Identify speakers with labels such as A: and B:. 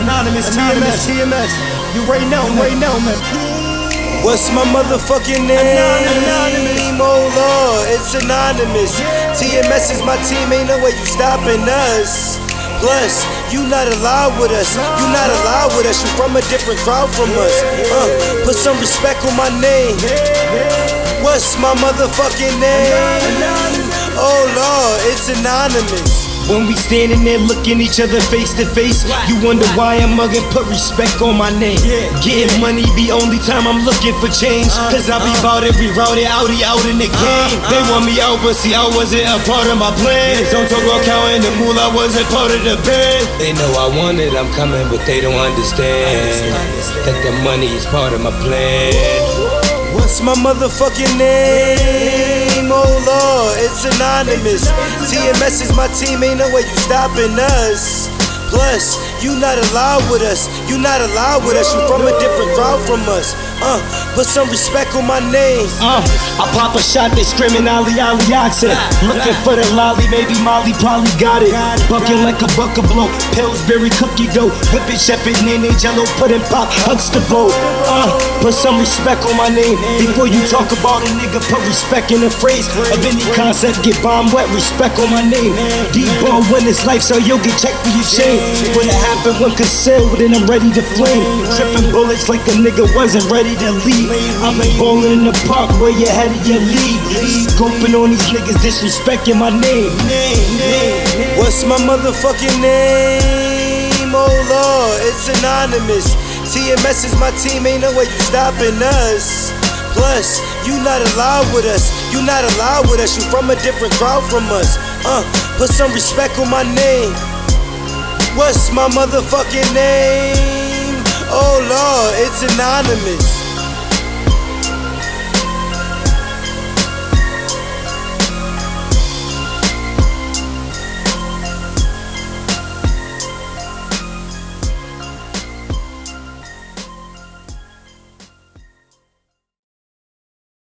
A: Anonymous, TMS, TMS. You right now, right now, man.
B: What's my motherfucking name? Anonymous. Oh Lord, it's anonymous. TMS is my team, ain't no way you stopping us. Plus, you not allowed with us. You not allowed with us. You from a different crowd from us. Uh, put some respect on my name. What's my motherfucking name? Oh Lord, it's anonymous.
A: When we standing there looking each other face to face, you wonder why I'm mugging, put respect on my name. Getting money the only time I'm looking for change. Cause I be bout every route outie out in the game. They want me out, but see, I wasn't a part of my plans. Don't talk about counting the moolah, wasn't part of the band. They know I want it, I'm coming, but they don't understand that the money is part of my plan.
B: What's my motherfucking name? It's anonymous. TMS is my team, ain't no way you stopping us. Plus, you not allowed with us. You not allowed with us. You from a different crowd from us. Uh, put some respect on my name.
A: Uh, I pop a shot, they screaming Ali Ali oxen. Looking for the lolly, maybe Molly probably got it. Bucking like a buck of blow, Pillsbury cookie dough. Whip it, chef it, nene, jello, put in pop, bow. Uh, put some respect on my name. Before you talk about a nigga, put respect in the phrase of any concept. Get bomb wet, respect on my name. Deep ball when it's life, so you'll get checked for your chain. When it happen, when concealed, then I'm ready to flame. Tripping bullets like a nigga wasn't ready to leave. I've been bowling in the park where you headed your lead. Scoping on these niggas, disrespecting my name.
B: What's my motherfucking name? Oh Lord, it's anonymous. TMS is my team, ain't no way you stopping us. Plus, you not allowed with us. You not allowed with us. You from a different crowd from us. Uh, put some respect on my name. What's my motherfucking name? Oh Lord, it's anonymous.